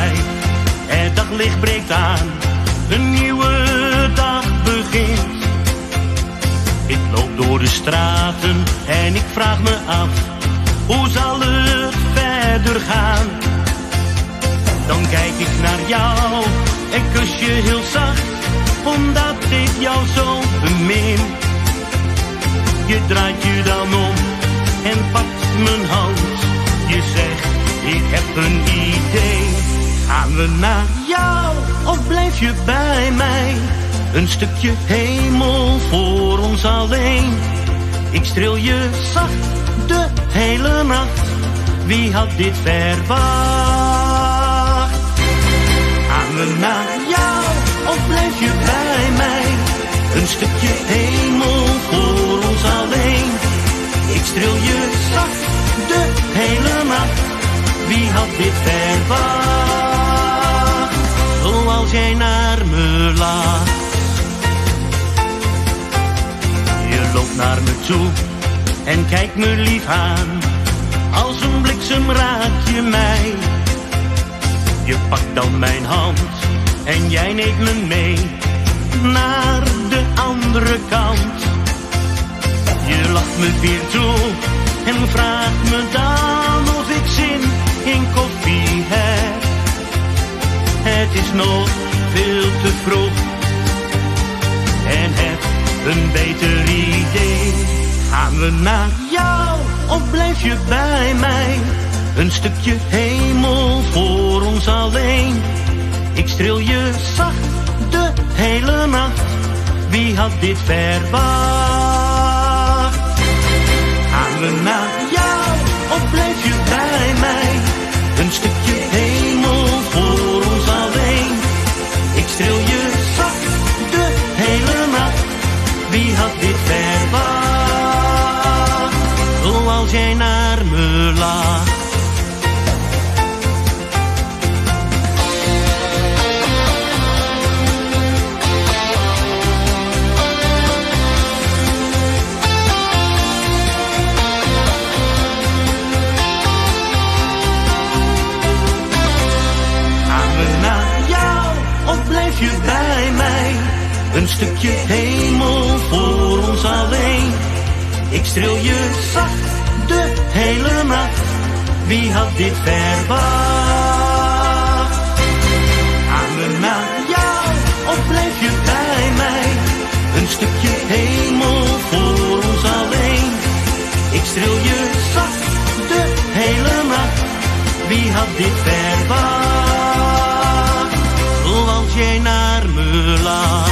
voorbij. Het daglicht breekt aan, een nieuwe dag begint. Ik loop door de straten en ik vraag me af, hoe zal het verder gaan? Dan kijk ik naar jou en kus je heel zacht, omdat ik jou zo bemin. Je draait je dan om en pakt mijn hand. Je zegt, ik heb een idee. Gaan we naar jou of blijf je bij mij? Een stukje hemel voor ons alleen. Ik streel je zacht de hele nacht. Wie had dit verwacht? Gaan we naar jou of blijf je bij mij? Een stukje hemel voor ons alleen. Ik streel je zacht de hele nacht. Wie had dit verwacht? Jij naar me lacht. Je loopt naar me toe en kijkt me lief aan. Als een bliksem raak je mij. Je pakt dan mijn hand en jij neemt me mee naar de andere kant. Je lacht me weer is nog veel te vroeg en heb een beter idee. Gaan we naar jou of blijf je bij mij? Een stukje hemel voor ons alleen. Ik streel je zacht de hele nacht. Wie had dit verwacht? Dit verwacht? Zoals jij naar me lacht. Gaan we naar jou of blijf je bij mij? Een stukje hemel voor ons alleen. Ik streel je zacht de hele nacht. Wie had dit verwacht? Gaan we naar jou of blijf je bij mij? Een stukje hemel voor ons alleen. Ik streel je zacht de hele nacht. Wie had dit verwacht? Zoals jij naar me laat.